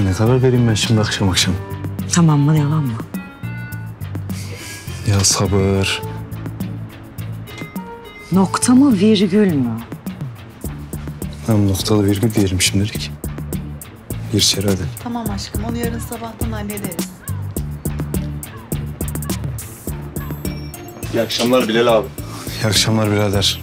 E, ne karar vereyim ben şimdi akşam akşam? Tamam mı yalan mı? Ya sabır. Nokta mı virgül mü? Tamam noktalı virgül diyelim şimdilik. Gir içeri hadi. Tamam aşkım onu yarın sabahtan hallederiz. İyi akşamlar Bilal abi. İyi akşamlar birader.